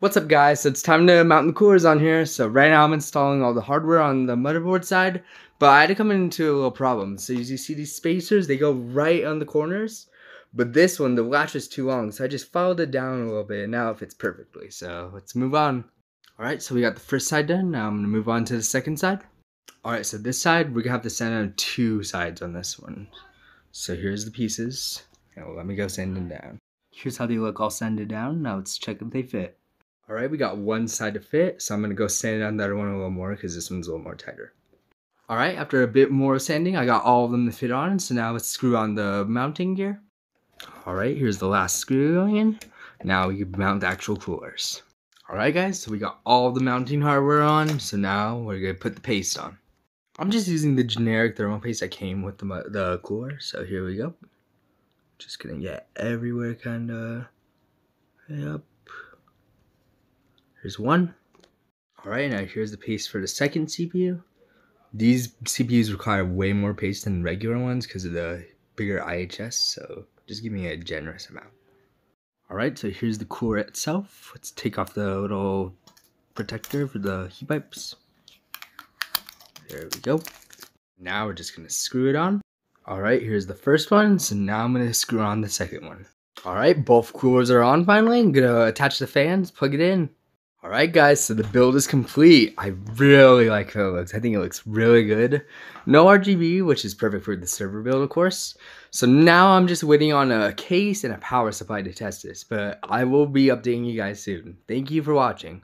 What's up guys, so it's time to mount the coolers on here. So right now I'm installing all the hardware on the motherboard side, but I had to come into a little problem. So as you see these spacers, they go right on the corners, but this one, the latch is too long, so I just followed it down a little bit, and now it fits perfectly. So let's move on. Alright, so we got the first side done, now I'm to move on to the second side. Alright, so this side, we're to have to sand down two sides on this one. So here's the pieces. Let me go sand them down. Here's how they look all sanded down, now let's check if they fit. All right, we got one side to fit, so I'm gonna go sand down other one a little more because this one's a little more tighter. All right, after a bit more sanding, I got all of them to fit on, so now let's screw on the mounting gear. All right, here's the last screw going in. Now we can mount the actual coolers. All right, guys, so we got all the mounting hardware on, so now we're gonna put the paste on. I'm just using the generic thermal paste that came with the, the cooler, so here we go. Just gonna get everywhere, kinda. Yep. Here's one. All right, now here's the paste for the second CPU. These CPUs require way more paste than regular ones because of the bigger IHS, so just give me a generous amount. All right, so here's the cooler itself. Let's take off the little protector for the heat pipes. There we go. Now we're just gonna screw it on. All right, here's the first one. So now I'm gonna screw on the second one. All right, both coolers are on finally. I'm gonna attach the fans, plug it in. Alright guys, so the build is complete. I really like how it looks. I think it looks really good. No RGB, which is perfect for the server build, of course. So now I'm just waiting on a case and a power supply to test this, but I will be updating you guys soon. Thank you for watching.